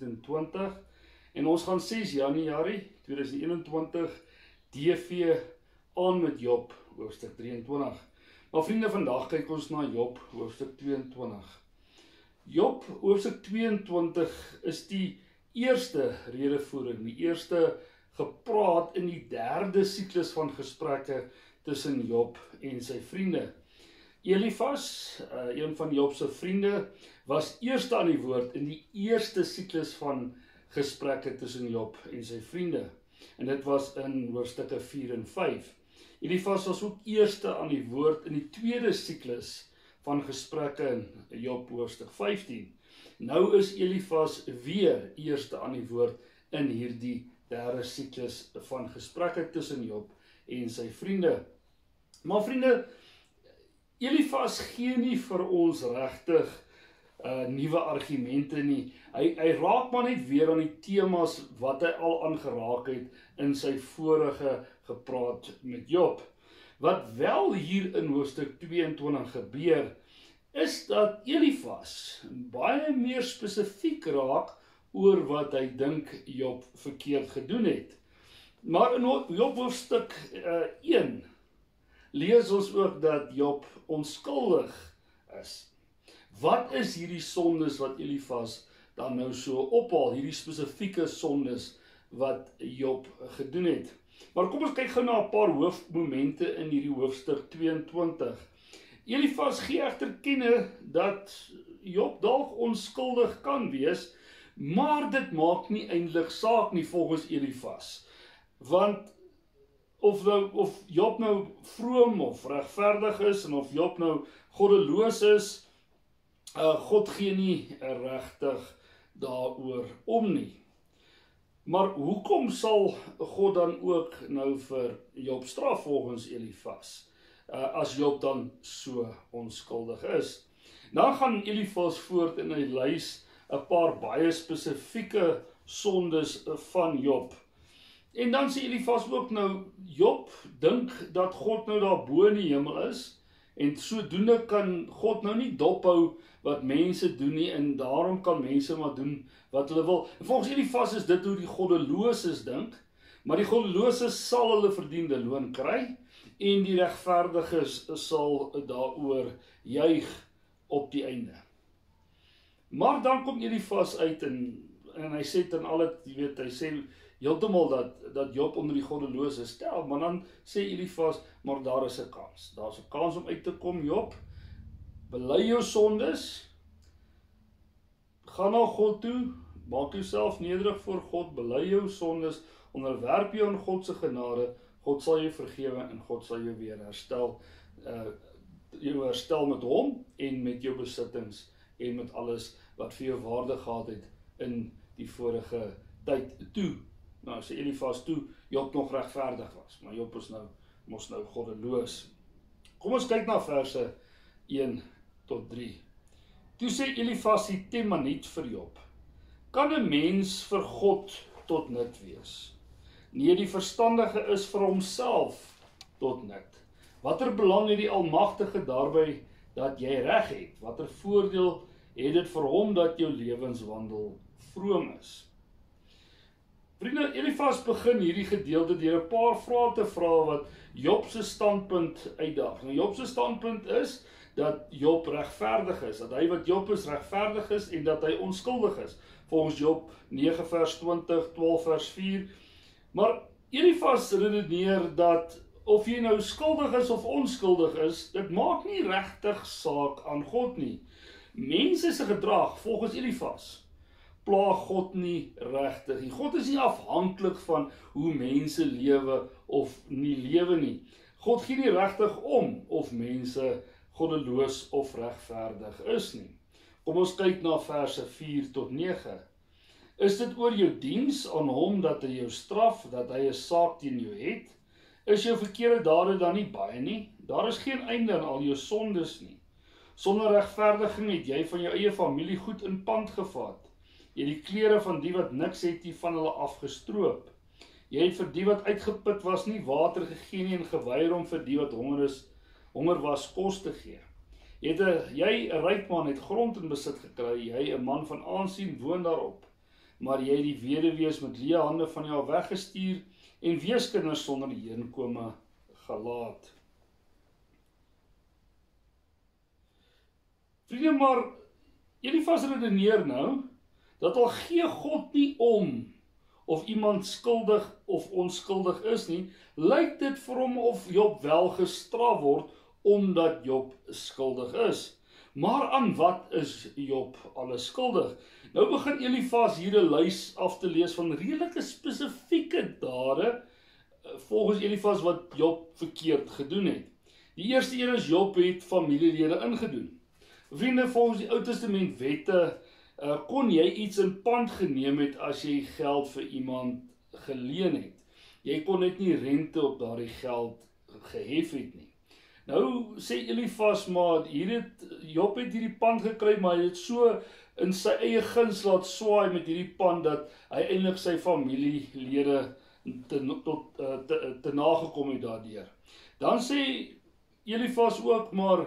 2020 en ons gaan 6 Januarie 2021 DV aan met Job hoofstuk 23. Maar vriende, vandag kyk ons na Job hoofstuk 22. Job hoofstuk 22 is die eerste redevoering, die eerste gepraat in die derde siklus van gesprekke tussen Job en sy vriende. Elifas, uh, een van Job se vriende, was eerste aan die woord in die eerste siklus van gesprekke tussen Job en sy vriende. En dit was in hoofstukke 4 en 5. Elifas was ook eerste aan die woord in die tweede siklus van gesprekke in Job hoofstuk 15. Nou is Elifas weer eerste aan die woord in hierdie derde siklus van gesprekke tussen Job en sy vriende. Maar vriende, Elifas gee nie vir ons regtig uh nuwe argumente nie. Hy hy raak maar net weer aan die temas wat hy al aangeraak het in sy vorige gepraat met Job. Wat wel hier in hoofstuk 22 gebeur is dat Elifas baie meer spesifiek raak oor wat hy dink Job verkeerd gedoen het. Maar in Job hoofstuk uh, 1 lees ons ook dat Job onskuldig is. Wat is hierdie sondes wat Elifas dan nou so ophaal, hierdie spesifieke sondes wat Job gedoen het? Maar kom ons kyk gou na 'n paar hoofmomente in hierdie hoofstuk 22. Elifas gee egter kenne dat Job dalk onskuldig kan wees, maar dit maak nie eintlik saak nie volgens Elifas. Want of nou of Job nou vroom of regverdig is en of Job nou goddeloos is, uh God gee nie regtig daaroor om nie. Maar hoekom sal God dan ook nou vir Job straf volgens Elifas? Uh as Job dan so onskuldig is. Dan gaan Elifas voort en hy lys 'n paar baie spesifieke sondes van Job. En dan sê Elifas ook nou Job dink dat God nou daar bo in die hemel is en sodoende kan God nou nie dophou wat mense doen nie en daarom kan mense maar doen wat hulle wil. En volgens Elifas is dit hoe die goddeloses dink, maar die goddeloses sal hulle verdiende loon kry en die regverdiges sal daaroor juig op die einde. Maar dan kom Elifas uit en en hy sê dan al dit, jy weet, hy sê heeltemal dat dat Job onder die goddelose stel, maar dan sê Elifas, maar daar is 'n kans. Daar's 'n kans om uit te kom, Job. Bely jou sondes. Gaan na God toe, maak jouself nederig voor God, bely jou sondes, onderwerp jou aan God se genade. God sal jou vergewe en God sal jou weer herstel. Uh jou herstel met hom en met jou besittings en met alles wat vir jou waarde gehad het in die vorige tyd toe. Nou sê Elifas toe Job nog regverdig was, maar Job is nou mos nou goddeloos. Kom ons kyk na verse 1 tot 3. Toe sê Elifas die Temaniet vir Job: Kan 'n mens vir God tot nut wees? Nee, die verstandige is vir homself tot nut. Watter belang het die Almagtige daarby dat jy reg het? Watter voordeel het dit vir hom dat jou lewenswandel vroom is? Vriende, Elifas begin hierdie gedeelte deur 'n paar vrae te vra wat Job se standpunt uitdaag. Nou Job se standpunt is dat Job regverdig is, dat hy wat Job is regverdig is en dat hy onskuldig is. Volgens Job 9 vers 20, 12 vers 4. Maar Elifas redeneer dat of jy nou skuldig is of onskuldig is, dit maak nie regtig saak aan God nie. Mense se gedrag volgens Elifas pla God nie regtig nie. God is nie afhanklik van hoe mense lewe of nie lewe nie. God gee nie regtig om of mense goddeloos of regverdig is nie. Kom ons kyk na verse 4 tot 9. Is dit oor jou diens aan hom dat hy jou straf, dat hy 'n saak teen jou het? Is jou verkeerde dade dan nie baie nie? Daar is geen einde aan al jou sondes nie. Sonder regverdiging het jy van jou eie familie goed in pand gevat. Jy het die klere van die wat niks het, nie van hulle afgestroop. Jy het vir die wat uitgeput was nie water gegee nie en geweier om vir die wat honger is, honger was kos te gee. Jy het 'n jy 'n ryk man het grond in besit gekry, jy 'n man van aansien woon daarop. Maar jy het die weduwees met leë hande van jou weggestuur en weeskinders sonder heenkome gelaat. Vriende, maar Elifas redeneer nou dat al gee God nie om of iemand skuldig of onskuldig is nie, lyk dit vir hom of Job wel gestraf word omdat Job skuldig is. Maar aan wat is Job alles skuldig? Nou begin Elifas hier 'n lys af te lees van redelike spesifieke dade eh, volgens Elifas wat Job verkeerd gedoen het. Die eerste een is Job het familielede ingedoen. Vriende, volgens die Ou Testament wette uh, kon jy iets in pand geneem het as jy geld vir iemand geleen het. Jy kon net nie rente op daardie geld gehef het nie. Nou sê Elifas maar hier het Job het hierdie pand gekry maar hy het so in sy eie guns laat swaai met hierdie pand dat hy eintlik sy familielede te tot uh, te, te nagekom het daardeur. Dan sê Elifas ook maar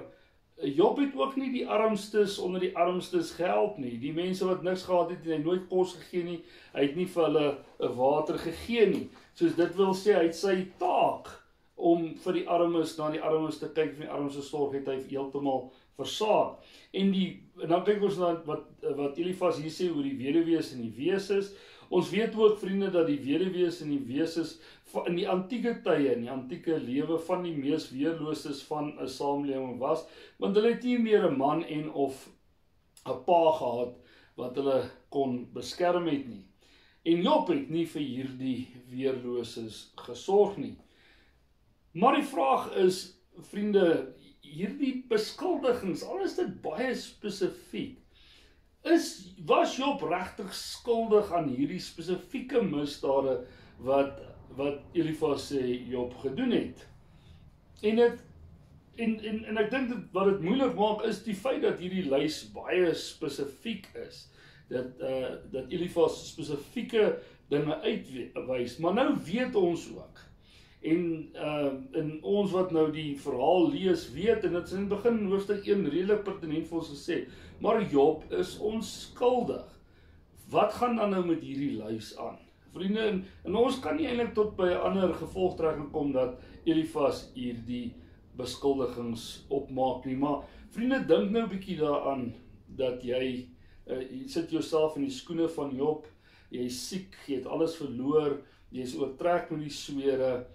Job het ook nie die armstes onder die armstes gehelp nie. Die mense wat niks gehad het, het hy nooit kos gegee nie. Hy het nie vir hulle 'n water gegee nie. Soos dit wil sê hy het sy taak om vir die armes na die armes te kyk, vir die armes te sorg, het hy heeltemal versaak. En die en dan kyk ons na wat wat Elifas hier sê oor die weduwees en die weeses. Ons weet ook vriende dat die weduwees en die weeses in die antieke tye in die antieke lewe van die mees weerloses van 'n samelewing was, want hulle het nie meer 'n man en of 'n pa gehad wat hulle kon beskerm het nie. En Job het nie vir hierdie weerloses gesorg nie. Maar die vraag is, vriende, hierdie beskuldigings, al is dit baie spesifiek, is was Job regtig skuldig aan hierdie spesifieke misdade wat wat Elifas sê Job gedoen het. En dit en en en ek dink wat dit moeilik maak is die feit dat hierdie lys baie spesifiek is. Dat eh uh, dat Elifas spesifieke dinge uitwys, maar nou weet ons ook En uh in ons wat nou die verhaal lees, weet en dit is in begin hoofstuk 1 redelik pertinent vir ons gesê, maar Job is onskuldig. Wat gaan dan nou met hierdie lys aan? Vriende, en, en ons kan nie eintlik tot by 'n ander gevolgtrekking kom dat Elifas hierdie beskuldigings opmaak nie, maar vriende, dink nou 'n bietjie daaraan dat jy uh, jy sit jouself in die skoene van Job, jy's siek, jy het alles verloor, jy's oortrek met die swere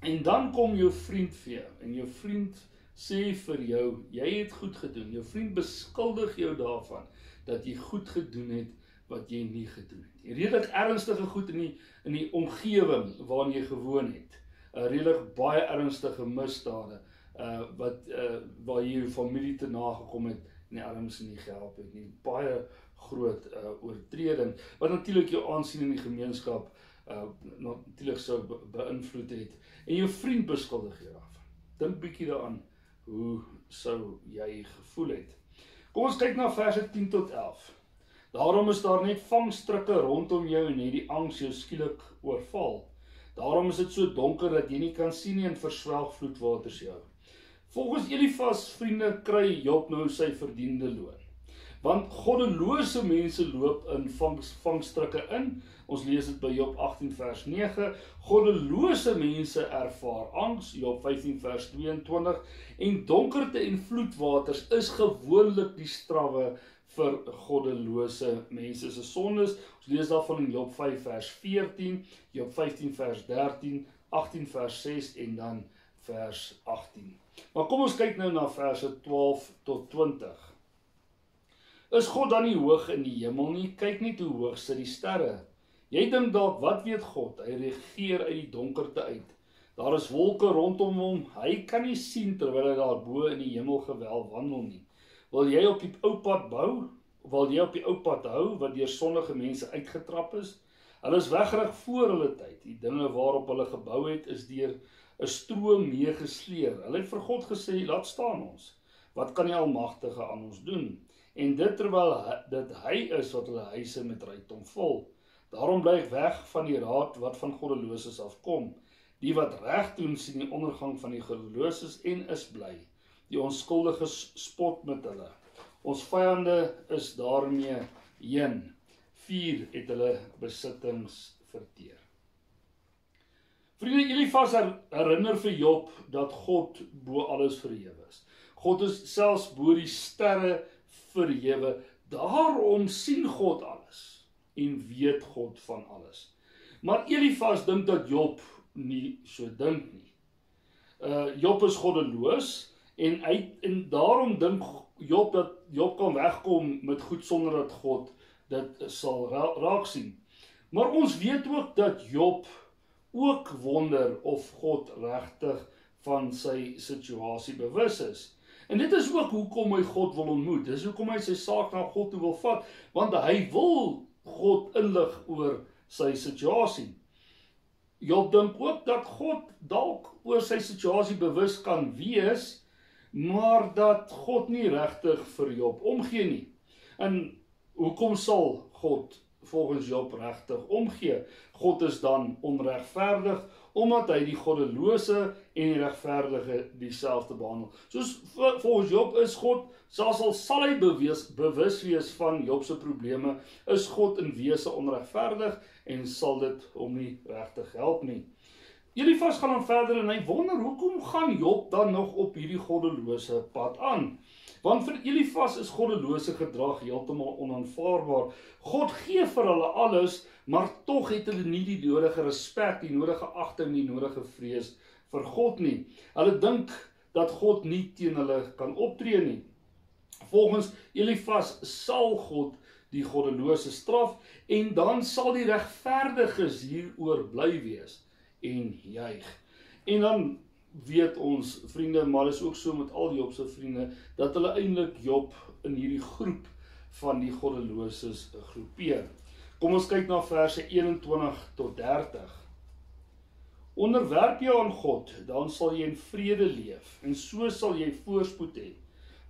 En dan kom jou vriend vir jou en jou vriend sê vir jou jy het goed gedoen. Jou vriend beskuldig jou daarvan dat jy goed gedoen het wat jy nie gedoen het. Jy redelik ernstige goed in die in die omgewing waarin jy gewoon het. 'n Redelik baie ernstige misdade uh wat uh waar jy jou familie te nagekom het en die armes nie gehelp het nie. Baie groot uh oortreding wat natuurlik jou aansien in die gemeenskap uh natuurlik sou be beïnvloed het en jou vriend beskuldig jou daarvan. Dink bietjie daaraan hoe sou jy gevoel het. Kom ons kyk na verse 10 tot 11. Daarom is daar net vangstrikke rondom jou en het die angs jou skielik oorval. Daarom is dit so donker dat jy nie kan sien nie en verswelg vloedwaters jou. Volgens Elifas vriende kry Job nou sy verdiende loon. Want goddelose mense loop in vangs, vangstrikke in. Ons lees dit by Job 18 vers 9. Goddelose mense ervaar angs, Job 15 vers 22. En donkerte en vloedwaters is gewoonlik die strawwe vir goddelose mense se sondes. Ons lees daarvan in Job 5 vers 14, Job 15 vers 13, 18 vers 6 en dan vers 18. Maar kom ons kyk nou na verse 12 tot 20. Is God dan nie hoog in die hemel nie? Kyk net hoe hoog sit die sterre. Jy dink dalk, wat weet God? Hy regeer uit die donkerte uit. Daar is wolke rondom hom. Hy kan nie sien terwyl hy daar bo in die hemel gewel wandel nie. Wil jy op die ou pad bou? Wil jy op die ou pad hou wat deur sonnige mense uitgetrap is? Hulle is weggerig voor hulle tyd. Die dinge waarop hulle gebou het is deur 'n stroom meegesleer. Hulle het vir God gesê, "Laat staan ons. Wat kan die Almagtige aan ons doen?" En dit terwyl dit hy is wat hulle huise met rykdom vul. Daarom bly ek weg van die raad wat van goddeloses afkom. Die wat reg doen sien die ondergang van die goddeloses en is bly. Die onskuldiges spot met hulle. Ons vyande is daarmee heen. 4 het hulle besittings verteer. Vriende Elifas herinner vir Job dat God bo alles verhewe is. God is selfs bo die sterre verhewe. Daarom sien God alles en weet God van alles. Maar Elifas dink dat Job nie so dink nie. Uh Job is goddeloos en hy en daarom dink Job dat Job kan wegkom met goed sonder dat God dit sal raak sien. Maar ons weet ook dat Job ook wonder of God regtig van sy situasie bewus is. En dit is ook hoekom hy God wil ontmoet. Dis hoekom hy sy saak na God toe wil vat, want hy wil God inlig oor sy situasie. Job dink ook dat God dalk oor sy situasie bewus kan wees, maar dat God nie regtig vir Job omgee nie. En Hoekom sal God volgens Job regtig omgee? God is dan onregverdig omdat hy die goddelose en die regverdige dieselfde behandel. Soos volgens Job is God selfs al sal hy bewus bewus wees van Job se probleme, is God in wese onregverdig en sal dit hom nie regtig help nie. Elifas gaan dan verder en hy wonder hoekom gaan Job dan nog op hierdie goddelose pad aan? Want vir Elifas is goddelose gedrag heeltemal onaanvaarbaar. God gee vir hulle alles, maar tog het hulle nie die nodige respek, die nodige agting, die nodige vrees vir God nie. Hulle dink dat God nie teen hulle kan optree nie. Volgens Elifas sal God die goddelose straf en dan sal die regverdiges hieroor bly wees en juig. En dan weet ons vriende, maar is ook so met al Job se vriende dat hulle eintlik Job in hierdie groep van die goddeloses groepeer. Kom ons kyk na verse 21 tot 30. Onderwerp jou aan God, dan sal jy in vrede leef en so sal jy voorspoed hê.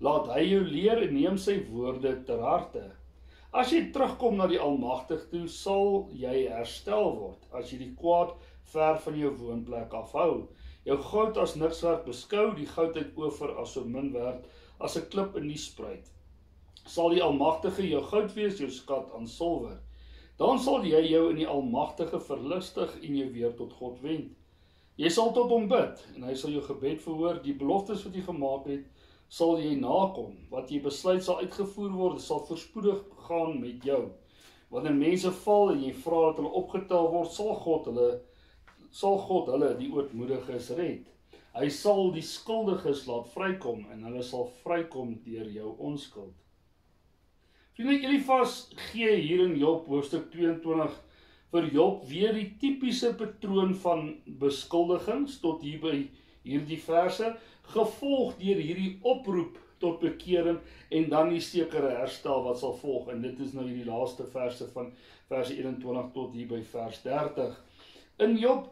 Laat hy jou leer en neem sy woorde ter harte. As jy terugkom na die Almagtige toe, sal jy herstel word as jy die kwaad ver van jou woonplek afhou jou goud as niks werd beskou, die goud uit oor as so min werd as 'n klip in die spruit. Sal die Almagtige jou goud wees, jou skat aan silwer. Dan sal jy jou in die Almagtige verlustig en jou weer tot God wend. Jy sal tot hom bid en hy sal jou gebed verhoor. Die beloftes wat jy gemaak het, sal jy nakom. Wat jy besluit sal uitgevoer word, sal voorspoedig gaan met jou. Wanneer mense val en jy vra dat hulle opgetel word, sal God hulle sal God hulle die ootmoediges red. Hy sal die skuldiges laat vrykom en hulle sal vrykom deur jou onskuld. Vriende Elifas gee hier in Job hoofstuk 22 vir Job weer die tipiese patroon van beskuldigings tot hier by hierdie verse gevolg deur hierdie oproep tot bekering en dan die sekere herstel wat sal volg en dit is nou hierdie laaste verse van verse 21 tot hier by vers 30. In Job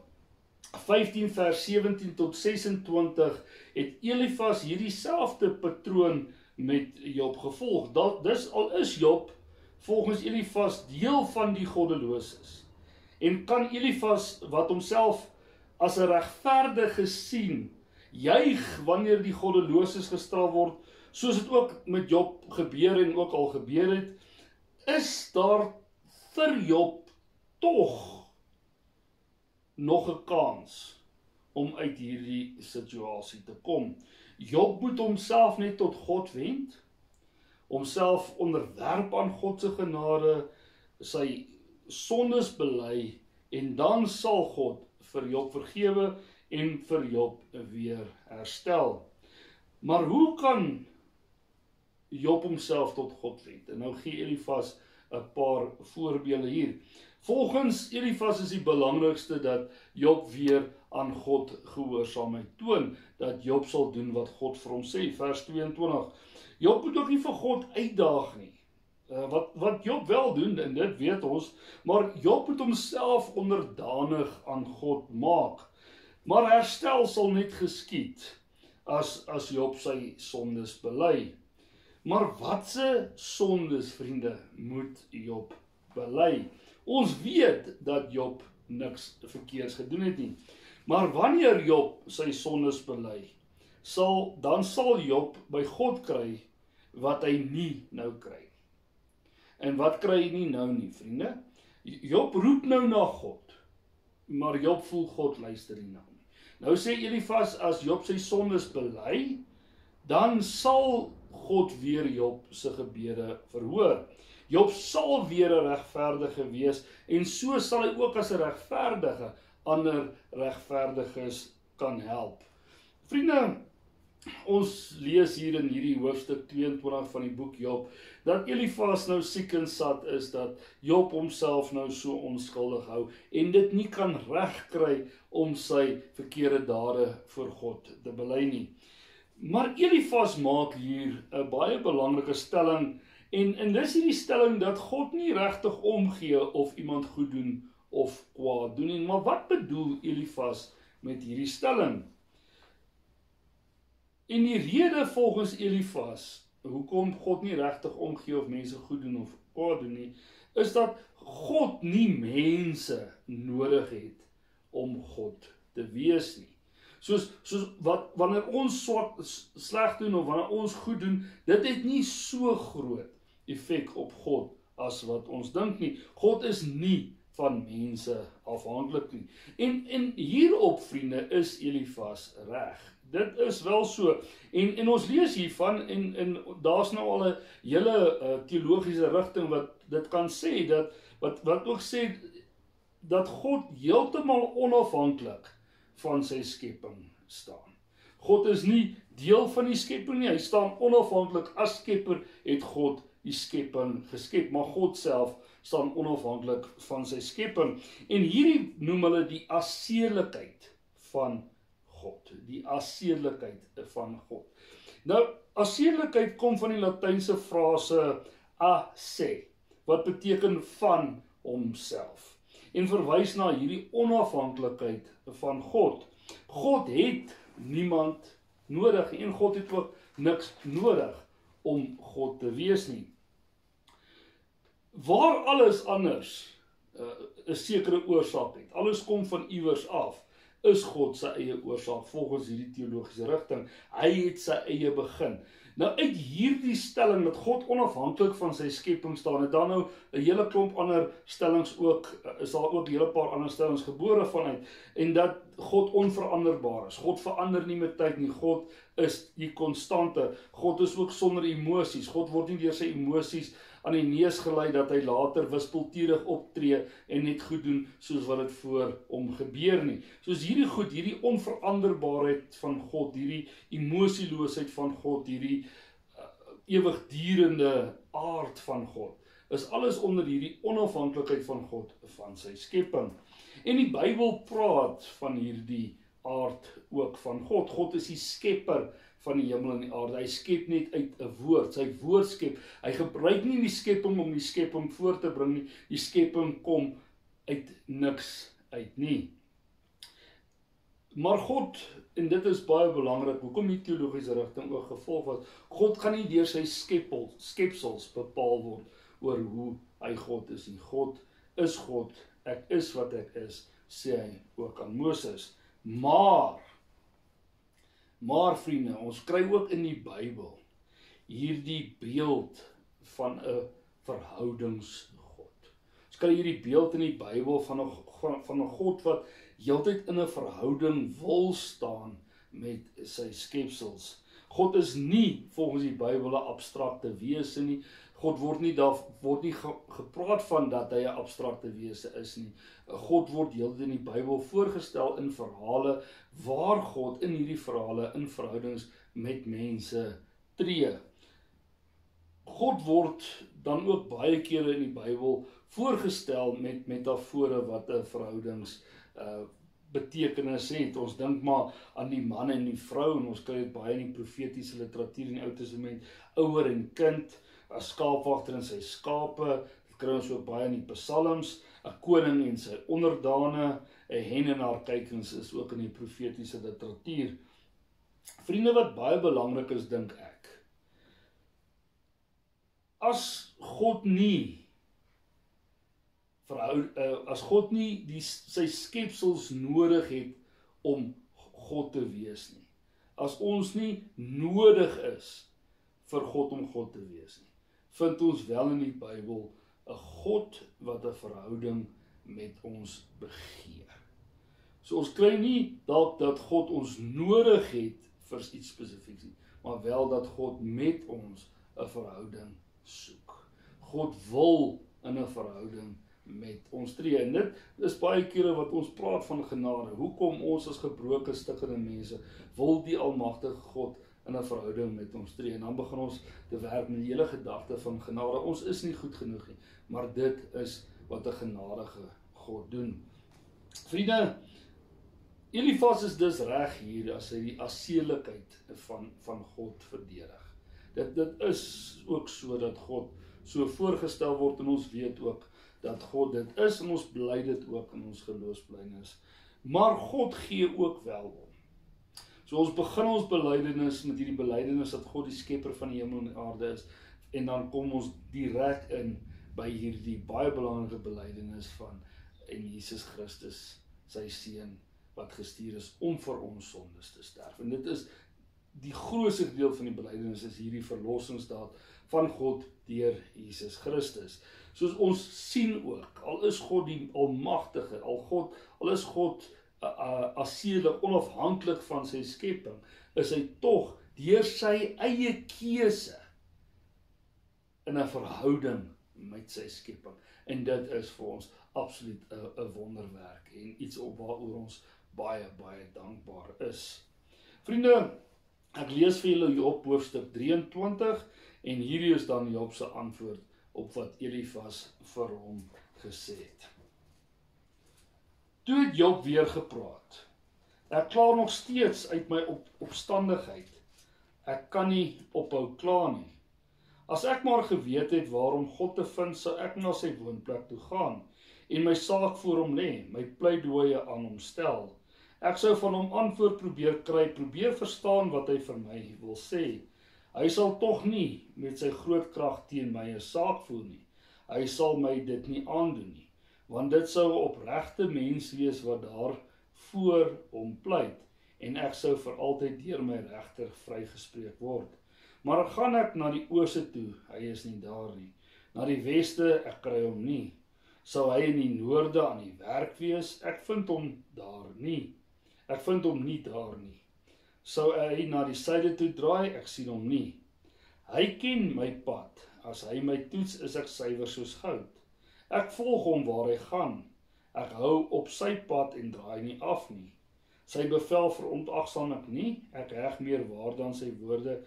15 vers 17 tot 26 het Elifas hierdie selfde patroon met Job gevolg. Dat dis al is Job volgens Elifas deel van die goddeloses. En kan Elifas wat homself as 'n regverdige sien, juig wanneer die goddeloses gestraf word, soos dit ook met Job gebeur en ook al gebeur het, is daar vir Job tog nog 'n kans om uit hierdie situasie te kom. Job moet homself net tot God wend, homself onderwerp aan God se genade, sy sondes bely en dan sal God vir Job vergewe en vir Job weer herstel. Maar hoe kan Job homself tot God wend. En nou gee Elifas 'n paar voorbeelde hier. Volgens Elifas is die belangrikste dat Job weer aan God gehoorsaamheid toon, dat Job sal doen wat God vir hom sê, vers 22. Job moet ook nie vir God uitdaag nie. Uh, wat wat Job wel doen en dit weet ons, maar Job moet homself onderdanig aan God maak. Maar herstel sal net geskied as as Job sy sondes bely. Maar watse sondes vriende moet Job bely? Ons weet dat Job niks verkeers gedoen het nie. Maar wanneer Job sy sondes bely, sal dan sal Job by God kry wat hy nie nou kry. En wat kry hy nie nou nie, vriende? Job roep nou na God. Maar Job voel God luister nie na hom. Nou sê Elifas as Job sy sondes bely, dan sal God weer Job se gebede verhoor. Job sal weer 'n regverdige wees en so sal hy ook as 'n regverdige ander regverdiges kan help. Vriende, ons lees hier in hierdie hoofstuk 22 van die boek Job dat Elifas nou siek en sat is dat Job homself nou so onskuldig hou en dit nie kan regkry om sy verkeerde dade voor God te bely nie. Maar Elifas maak hier 'n baie belangrike stelling en en dis hierdie stelling dat God nie regtig omgee of iemand goed doen of kwaad doen nie. Maar wat bedoel Elifas met hierdie stelling? En die rede volgens Elifas hoekom God nie regtig omgee of mense goed doen of kwaad doen nie, is dat God nie mense nodig het om God te wees nie. Soos soos wat wanneer ons swak sleg doen of wanneer ons goed doen, dit het nie so groot effek op God as wat ons dink nie. God is nie van mense afhanklik nie. En en hierop vriende is Elifas reg. Dit is wel so. En en ons lees hiervan en en daar's nou al 'n hele uh, teologiese rigting wat dit kan sê dat wat wat ook sê dat God heeltemal onafhanklik van sy skepping staan. God is nie deel van die skepping nie. Hy staan onafhanklik as skepper het God die skepping geskep, maar God self staan onafhanklik van sy skepping. En hierdie noem hulle die aseerlikheid van God, die aseerlikheid van God. Nou, aseerlikheid kom van die latynse frase a se wat beteken van homself en verwys na hierdie onafhanklikheid van God. God het niemand nodig en God het ook niks nodig om God te wees nie. Waar alles anders uh, 'n sekere oorsaak het. Alles kom van iewers af is God se eie oorsaak volgens hierdie teologiese rigting. Hy het sy eie begin. Nou uit hierdie stelling dat God onafhanklik van sy skepping staan, het dan nou 'n hele klomp ander stellings ook is daar ook 'n hele paar ander stellings gebore vanuit en dat God onveranderbaar is. God verander nie met tyd nie. God is die konstante. God is ook sonder emosies. God word nie deur sy emosies aan die neus gelei dat hy later wispelturig optree en net goed doen soos wat dit voor hom gebeur nie. Soos hierdie goed, hierdie onveranderbaarheid van God, hierdie emosieloosheid van God, hierdie uh, ewigdurende aard van God, is alles onder hierdie onafhanklikheid van God van sy skepping. En die Bybel praat van hierdie aard ook van God. God is die skepper van die hemel en die aarde. Hy skep net uit 'n woord. Sy woord skep. Hy gebruik nie die skepping om die skepping voor te bring nie. Die skepping kom uit niks uit nie. Maar God en dit is baie belangrik hoekom die teologiese rigting ook gevolg was. God gaan nie deur sy skepel skepsels bepaal word oor hoe hy God is nie. God is God. Ek is wat ek is, sê hy ook aan Moses. Maar Maar vriende, ons kry ook in die Bybel hierdie beeld van 'n verhoudingsgod. Ons kry hierdie beeld in die Bybel van 'n van 'n God wat heeltyd in 'n verhouding wil staan met sy skepsels. God is nie volgens die Bybel 'n abstrakte wese nie. God word nie daar word nie ge, gepraat van dat hy 'n abstrakte wese is nie. God word heeltyd in die Bybel voorgestel in verhale waar God in hierdie verhale in verhoudings met mense tree. God word dan ook baie kere in die Bybel voorgestel met metafore wat 'n verhoudings uh betekenis het. Ons dink maar aan die man en die vrou en ons kry dit baie in die profetiese literatuur in die Ou Testament, ouer en kind, 'n skaapwagter en sy skape. Dit kry ons ook baie in die Psalms, 'n koning en sy onderdane, 'n hen en haar kykings is ook in die profetiese literatuur. Vriende wat baie belangrik is dink ek. As God nie verhou uh, as God nie die sy skepsels nodig het om God te wees nie. As ons nie nodig is vir God om God te wees nie. Vind ons wel in die Bybel 'n God wat 'n verhouding met ons begeer. So ons kry nie dalk dat God ons nodig het vir iets spesifieks nie, maar wel dat God met ons 'n verhouding soek. God wil in 'n verhouding met ons tree. En dit is baie kere wat ons praat van genade. Hoekom ons as gebroke stikkende mense wil die almagtige God in 'n verhouding met ons tree? En dan begin ons te werk met die hele gedagte van genade. Ons is nie goed genoeg nie, maar dit is wat 'n genadige God doen. Vriende, Elifas is dus reg hier as hy die aseelikheid van van God verdedig. Dit dit is ook so dat God so voorgestel word en ons weet ook dat God dit is en ons bly dit ook in ons geloofsblydenis. Maar God gee ook wel om. So ons begin ons belydenis met hierdie belydenis dat God die skepper van die hemel en die aarde is en dan kom ons direk in by hierdie baie belangrike belydenis van en Jesus Christus, sy seun wat gestuur is om vir ons sondes te sterf. En dit is die grootste deel van die belydenis is hierdie verlossingsdaad van God deur Jesus Christus soos ons sien ook al is God die almagtige al God al is God uh, uh, aseelig onafhanklik van sy skepping is hy tog deur sy eie keuse in 'n verhouding met sy skepping en dit is vir ons absoluut 'n wonderwerk en iets op waaroor ons baie baie dankbaar is. Vriende, ek lees vir julle Job hoofstuk 23 en hierdie is dan Job se antwoord op wat Elifas vir hom gesê het. Toe het Job weer gepraat. Ek kla nog steeds uit my op opstandigheid. Ek kan nie ophou kla nie. As ek maar geweet het waarom God te vind, sou ek na sy woonplek toe gaan en my saak voor hom lê, my pleidooie aan hom stel. Ek sou van hom antwoord probeer kry, probeer verstaan wat hy vir my wil sê. Hy sal tog nie met sy groot krag teen my 'n saak voer nie. Hy sal my dit nie aandoen nie, want dit sou 'n opregte mens wees wat daar voor hom pleit en ek sou vir altyd deur my regter vrygespreek word. Maar gaan ek na die ooste toe, hy is nie daar nie. Na die weste, ek kry hom nie. Sou hy in die noorde aan die werk wees, ek vind hom daar nie. Ek vind hom nie daar nie sou hy na die suide toe draai, ek sien hom nie. Hy ken my pad. As hy my toets, is ek suiwer soos goud. Ek volg hom waar hy gaan. Ek hou op sy pad en draai nie af nie. Sy bevel verontagsaam ek nie. Ek reg meer waarde aan sy woorde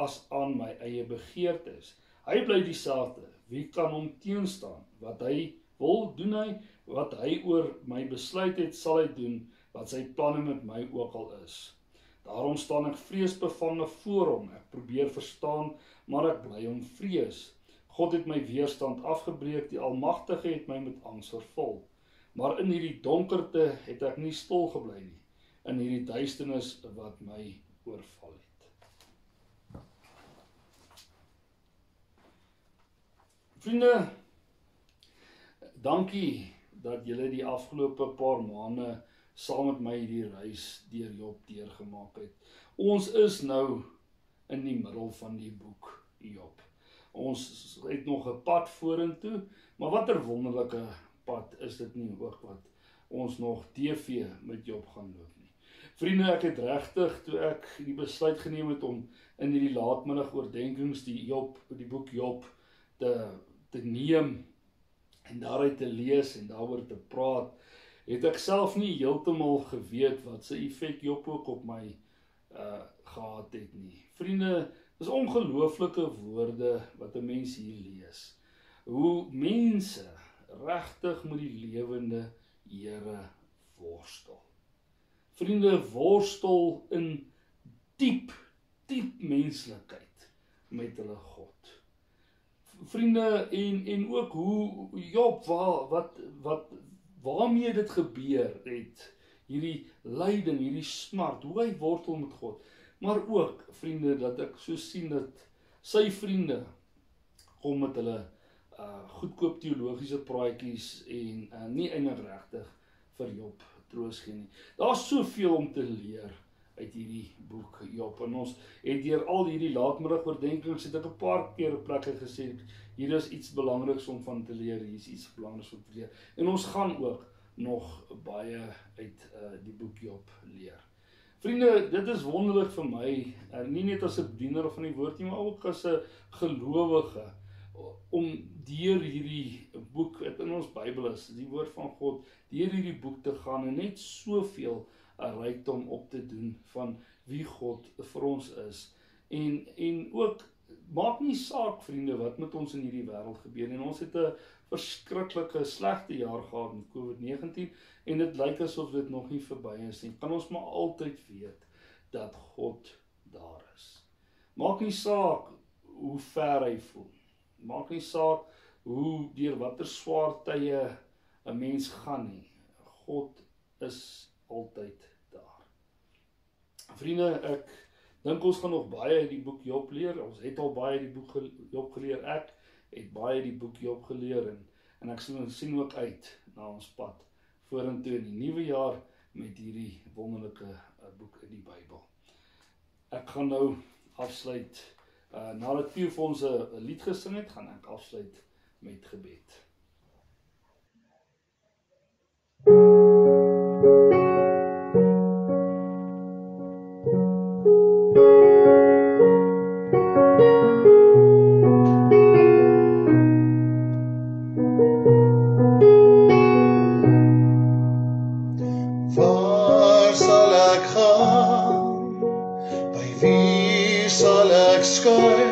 as aan my eie begeertes. Hy bly dieselfde. Wie kan hom teenstaan? Wat hy wil doen hy, wat hy oor my besluit het, sal hy doen wat sy planne met my ook al is. Daarom staan ek vreesbevange voor hom. Ek probeer verstaan, maar ek bly hom vrees. God het my weerstand afgebreek. Die Almagtige het my met angs vervul. Maar in hierdie donkerte het ek nie stil gebly nie. In hierdie duisternis wat my oorval het. Vriende, dankie dat julle die afgelope paar maande saam met my hierdie reis deur Job deurgemaak het. Ons is nou in die middel van die boek Job. Ons het nog 'n pad vorentoe, maar watter wonderlike pad is dit nie ook wat ons nog TV met Job gaan loop nie. Vriende, ek het regtig toe ek die besluit geneem het om in hierdie laatmiddag oordeenkings die Job, die boek Job te te neem en daaruit te lees en daaroor te praat, het ek self nie heeltemal geweet wat se effek Job ook op my uh gehad het nie. Vriende, Dis ongelooflike woorde wat 'n mens hier lees. Hoe mense regtig met die lewende Here worstel. Vriende worstel in diep diep menslikheid met hulle God. Vriende en en ook hoe Job waar wat wat waarmee dit gebeur het hierdie lyding, hierdie smart, hoe hy wortel met God. Maar ook vriende dat ek so sien dat sy vriende kom met hulle uh goedkoop teologiese praatjies en uh, nie eintlik regtig vir Job troos gee nie. Daar's soveel om te leer uit hierdie boek Job en ons het deur al hierdie laatmiddagoordenkings het ek 'n paar keer op plekke gesê hier is iets belangriks om van te leer, hier is iets belangriks om te leer. En ons gaan ook nog baie uit uh die boek Job leer. Vriende, dit is wonderlik vir my, uh, nie net as 'n diener van die woord nie, maar ook as 'n gelowige om deur hierdie boek wat in ons Bybel is, die woord van God, deur hierdie boek te gaan en net soveel uh, rykdom op te doen van wie God vir ons is. En en ook maak nie saak vriende wat met ons in hierdie wêreld gebeur nie. Ons het 'n verskriklike slegte jaar gehad met COVID-19 en dit lyk asof dit nog nie verby is nie. Kan ons maar altyd weet dat God daar is. Maak nie saak hoe ver hy voel Maak nie saak hoe deur watter swaar tye 'n mens gaan nie. God is altyd daar. Vriende, ek dink ons gaan nog baie uit die boek Job leer. Ons het al baie uit die boek Job geleer. Ek het baie uit die boek Job geleer en en ek sien sien ook uit na ons pad vorentoe in die nuwe jaar met hierdie wonderlike uh, boek in die Bybel. Ek gaan nou afsluit Uh nadat Pieter vir ons 'n lied gesing het, gaan ek afsluit met gebed. sterkte like harm by these are like.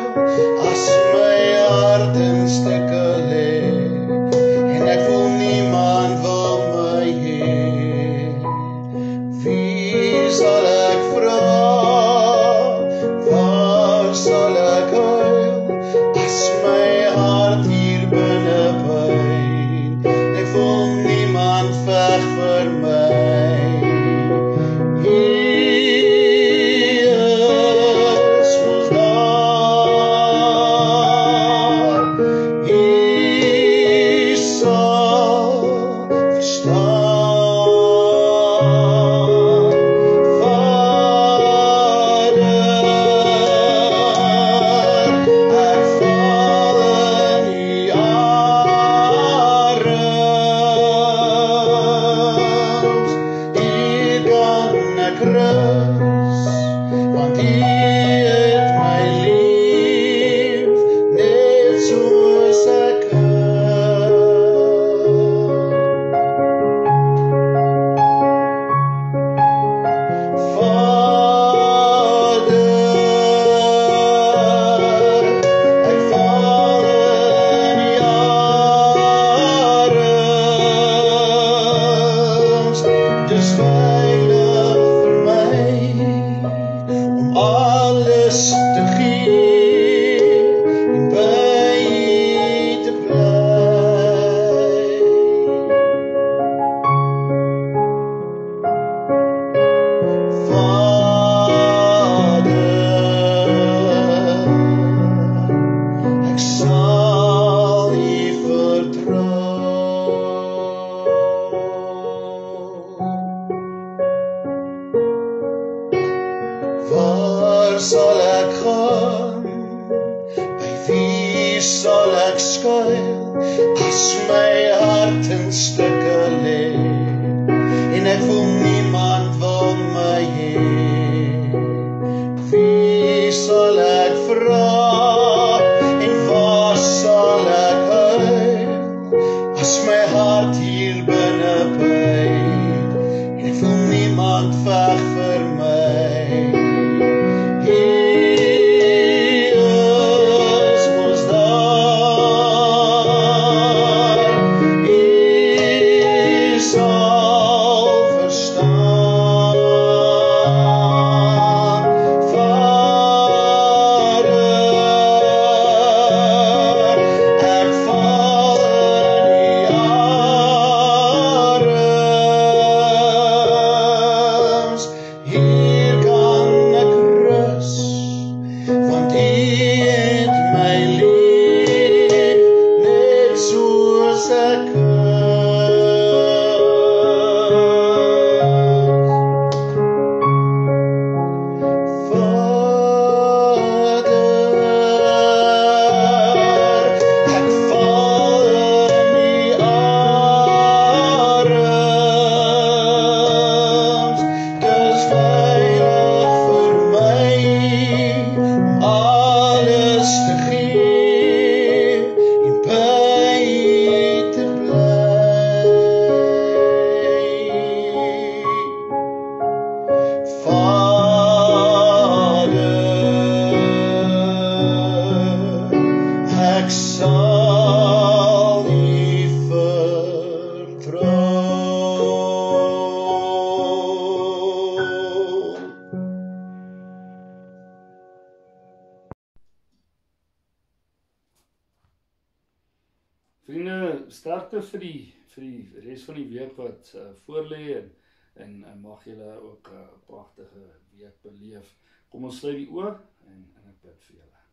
Pragtige week beleef. Kom ons sluit die oë en en ek bid vir julle.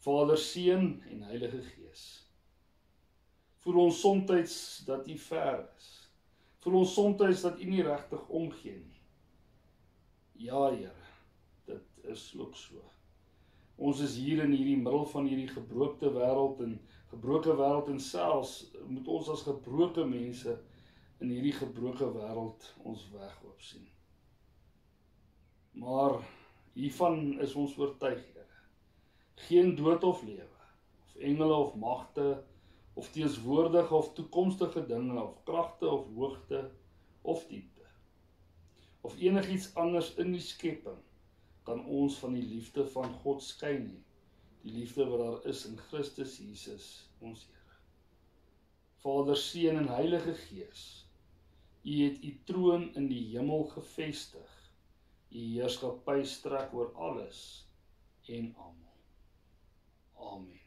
Vader, Seun en Heilige Gees. Voel ons soms dat U ver is. Voel ons soms dat U nie regtig omgee nie. Ja, Here. Dit is ook so. Ons is hier in hierdie middel van hierdie gebroke wêreld en gebroke wêreld en selfs moet ons as gebroke mense in hierdie gebroke wêreld ons weg oop sien. Maar hiervan is ons oortuig, Here. Geen dood of lewe of engele of magte of teenswoordige of toekomstige dinge of kragte of hoogte of diepte of enigiets anders in die skepping kan ons van die liefde van God skei nie. Die liefde wat daar is in Christus Jesus, ons Here. Vader, Seun en Heilige Gees. U het u troon in die hemel gevestig. U heerskappy strek oor alles en almal. Amen.